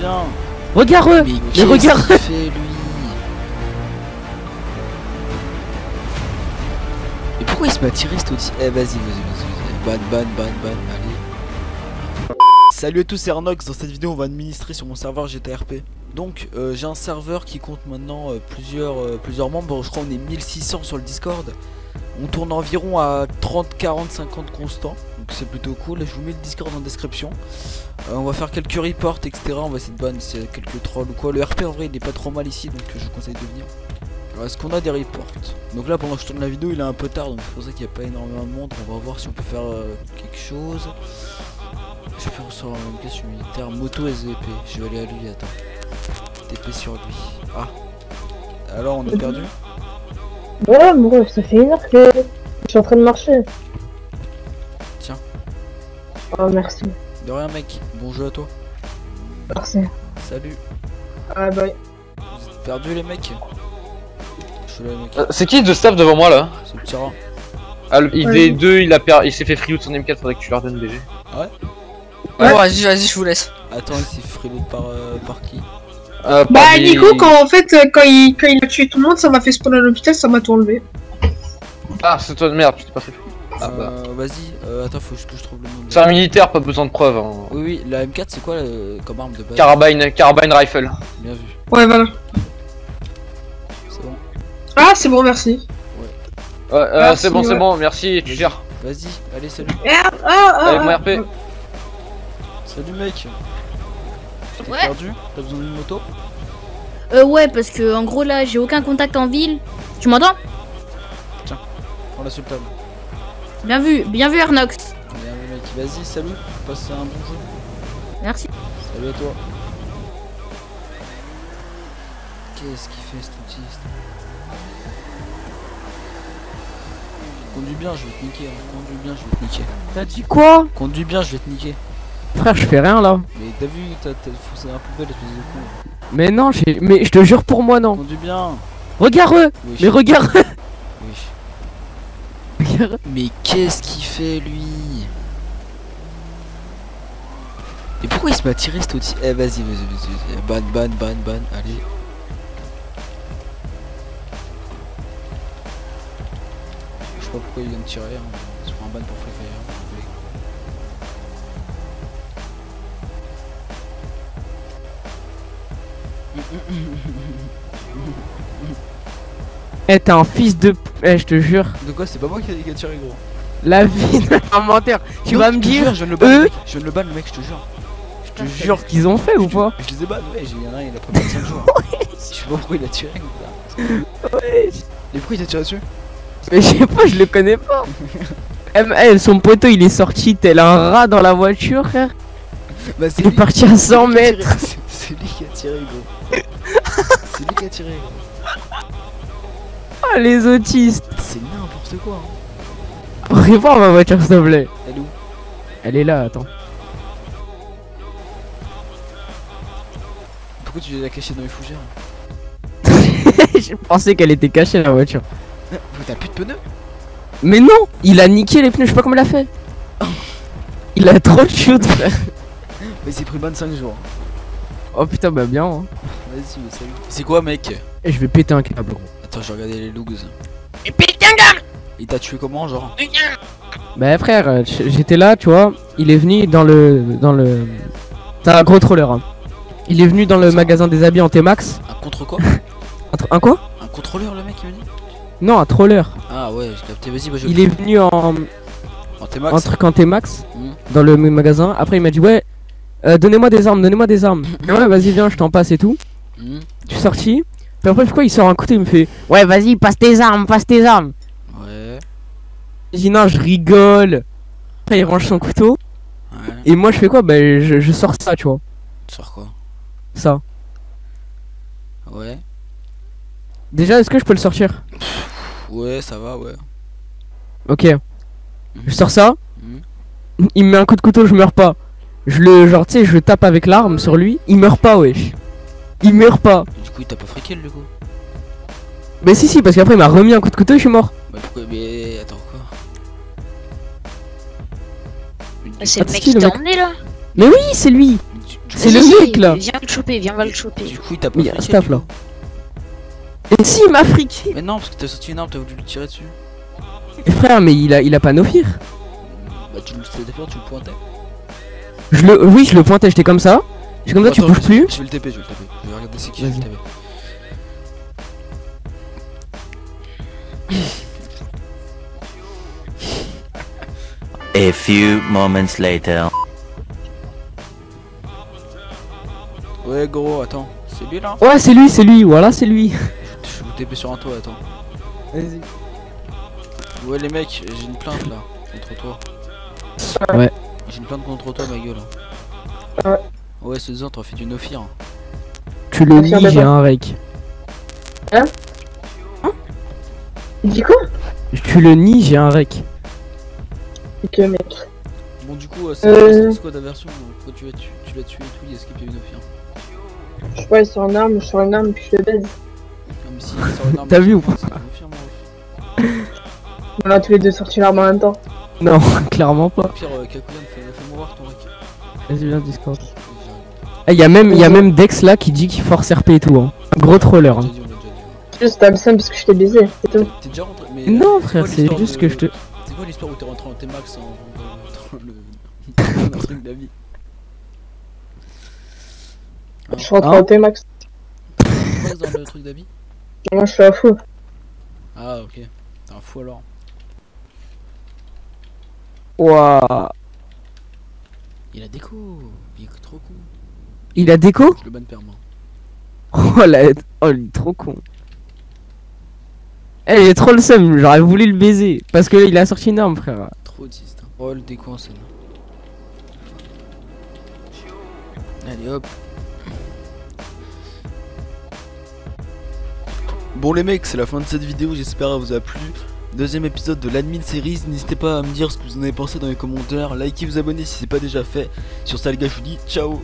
bien. Regarde Mais regarde qu'il fait lui? Et pourquoi il se à tirer cet outil Eh vas-y, vas-y, vas-y, vas-y. Ban, ban, ban, ban, allez. Salut à tous, c'est Arnox. Dans cette vidéo, on va administrer sur mon serveur GTRP. Donc, euh, j'ai un serveur qui compte maintenant euh, plusieurs, euh, plusieurs membres. Je crois qu'on est 1600 sur le Discord. On tourne environ à 30, 40, 50 constants. C'est plutôt cool. Je vous mets le Discord en description. Euh, on va faire quelques reports, etc. On va essayer de ban s'il y quelques trolls ou quoi. Le RP en vrai, il est pas trop mal ici. Donc, je vous conseille de venir. Est-ce qu'on a des reports? Donc là, pendant que je tourne la vidéo, il est un peu tard. Donc, c'est pour ça qu'il n'y a pas énormément de monde. On va voir si on peut faire euh, quelque chose. Je peux recevoir un pièce militaire moto SVP. Je vais aller à lui, attends. TP sur lui. Ah. Alors on est perdu? Ouais, moi, ça fait une heure que je suis en train de marcher. Tiens. Oh, merci. De rien mec, bon jeu à toi. Merci. Salut. Ah, bah, Vous êtes perdus les mecs Je suis là mec. Euh, C'est qui de staff devant moi là C'est le tyran. ah, le ID2 il a per... il s'est fait free out son M4 faudrait que tu leur donnes BG. Ouais Ouais. Bon, vas-y, vas-y, je vous laisse. Attends, il s'est freeload par, euh, par qui Euh, Bah par des- Nico quand en fait euh, quand il, quand il a tué tout le monde ça m'a fait spawn à l'hôpital ça m'a tout enlevé. Ah c'est toi de merde, tu t'es pas fait free. Ah, bah. Euh, Vas-y, euh, attends, faut que je trouve le nom. de- C'est un militaire, pas besoin de preuves. Hein. Oui, oui, la M4 c'est quoi euh, comme arme de base Carabine, carabine rifle. Bien vu, Ouais voilà. c'est bon. Ah c'est bon merci. Ouais, euh, c'est bon, c'est bon, merci, tu gères. Vas-y, allez, salut. Merde Allez, ah. mon RP. Salut mec. T'es Ouais. perdu T'as besoin d'une moto Euh ouais parce que en gros là j'ai aucun contact en ville. Tu m'entends? Prends la sultane. Bien vu, bien vu Arnox. Bien vu mec, vas-y, salut. Passe un bon jeu. Merci. Salut à toi. Qu'est-ce qu'il fait cet autiste? Conduis bien, je vais te niquer. hein. Conduis bien, je vais te niquer. T'as dit quoi? Conduis bien, je vais te niquer. Frère, je fais rien là. Mais t'as vu, t'as foncé un poubelle, espèce de con. Mais non, j'ai... Mais je te jure pour moi, non. Conduis bien. Regarde Oui, Mais. Regarde. Mais qu'est-ce qu'il fait lui? Et pourquoi il se à tirer cet outil? Eh vas-y, vas-y, vas-y, vas-y. Ban, ban, ban, ban, allez. Je sais pas pourquoi il vient de tirer, hein. c'est pour un ban pour Free Fire. Eh, t'es un fils de... Eh, je te jure. De quoi C'est pas moi qui a, qui a tiré gros. La vie d'un menteur. Tu Non, vas me dire, jure, je viens de le ban, eux-. Je viens de le ban le mec, je te jure. Je te jure. qu'ils ont fait ou pas Je les ai ban, ouais, j'ai- un, il a pris 25 jours. Je sais pas pourquoi il a tiré. Ouais. Et pourquoi il a tiré dessus Mais je sais pas, je le connais pas. Eh, mais, eh, son poteau, il est sorti tel un rat dans la voiture, frère. Bah Il est parti à 100 c'est lui qui a tiré. mètres. C'est lui qui a tiré gros. C'est lui qui a tiré gros. Ah, les autistes. C'est n'importe quoi. Hein. Revoir ma voiture, s'il te plaît. Elle est où? Elle est là, attends. Pourquoi tu l'as cachée dans les fougères? Je pensais qu'elle était cachée, la voiture. T'as plus de pneus? Mais non Il a niqué les pneus, je sais pas comment il a fait. Il a trop de shoot, frère. Mais c'est pris 25 jours. Oh putain, bah bien. Hein. Vas-y, salut. C'est quoi mec? Et je vais péter un câble, gros. Attends, j'ai regardé les logs. Et gamme Il t'a tué comment genre Bah frère, euh, j'étais là, tu vois. Il est venu dans le. Dans le. C'est un gros troller, hein. Il est venu dans le magasin des habits en T-Max. Un contre quoi Un, tr- un quoi Un contrôleur le mec il m'a dit Non, un troller. Ah ouais, j'ai capté, vas-y, bah je Il est venu en. En T-Max un truc en T-Max. Mhm. Dans le magasin. Après, il m'a dit, ouais. euh, donnez-moi des armes, donnez-moi des armes. ouais, vas-y, viens, je t'en passe et tout. Hmm, Je suis sorti. Puis après, pourquoi il sort un couteau Il me fait, ouais, vas-y, passe tes armes, passe tes armes. Ouais, Je dis, non, je rigole. Après, il range son couteau. ouais. Et moi, je fais quoi? Bah, je, je sors ça, tu vois. Tu sors quoi? Ça. Ouais. Déjà, est-ce que je peux le sortir? Ouais, ça va, ouais. Ok. Je sors ça. Mhm. Il me met un coup de couteau, je meurs pas. Je le, genre, tu sais, je tape avec l'arme sur lui. Il meurt pas, wesh. Il meurt pas. Du coup, il t'a pas friqué le coup Mais si, si, parce qu'après, il m'a remis un coup de couteau et je suis mort. Bah pourquoi Mais attends quoi C'est Ah, le mec qui t'a emmené là Mais oui, c'est lui. C'est le mec là Viens le choper, viens, va le choper. Du coup, il t'a pas Mais il y a un friqué, staff là. Et si, il m'a friqué Mais non, parce que t'as sorti une arme, t'as voulu lui tirer dessus. Et Frère, mais il a, il a pas Nofir Bah, tu le tu le pointais. je le, Oui, je le pointais, j'étais comme ça. J'étais comme ça, tu bouges je- plus. Je vais le TP, je vais le taper. Je vais regarder c'est qui, je vais le taper. A few moments later. Ouais, gros, attends. C'est lui là Ouais, c'est lui, c'est lui, voilà, c'est lui. Je vais vous TP sur un toit, attends. Vas-y. Ouais, les mecs, j'ai une plainte là, contre toi. Ouais. J'ai une plainte contre toi, ma gueule. Ouais. Ouais, ce soir, t'as fait du no-fear. Tu le Nofir nies, de j'ai quoi un rec. Il dit quoi Tu le nies, j'ai un rec. Ok, mec. Bon, du coup, euh, c'est Euh. c'est quoi ta version Pourquoi tu l'as tué, tu l'as tué et tout Il escape, il y a eu no-fear. Je sais pas, il sort une arme, je sors une arme, puis je le baise. Mais si, il sort une arme, T'as vu ou pas. On a tous les deux sorti l'arme en même temps. Non, clairement pas. Au pire, euh, fais- fais-moi voir ton rec. Vas-y, viens, Discord. J'arrive. Eh, y a même, y a même Dex là qui dit qu'il force RP et tout. Hein. Gros troller. Hein. Juste, le seum parce que je t'ai baisé, c'est tout. T'es déjà rentré mais, Non, frère, c'est juste de- que je te. C'est quoi l'histoire où t'es rentré en T-Max en... dans, le... dans le truc d'avis Je suis rentré Ah. en T-Max. T-Max dans le truc d'avis Moi, je suis à fou. Ah ok, t'es un fou alors. Ouah. Il a déco, il est trop con. Il a déco Je le perma. Oh la Oh, il est trop con. Eh, il est trop le seum, j'aurais voulu le baiser. Parce que il a sorti une arme, frère. Trop autiste. Oh le déco en scène. Allez hop. Bon les mecs, c'est la fin de cette vidéo, j'espère qu'elle vous a plu. Deuxième épisode de l'admin series, n'hésitez pas à me dire ce que vous en avez pensé dans les commentaires, likez, vous abonnez si c'est pas déjà fait. Sur ça les gars, je vous dis ciao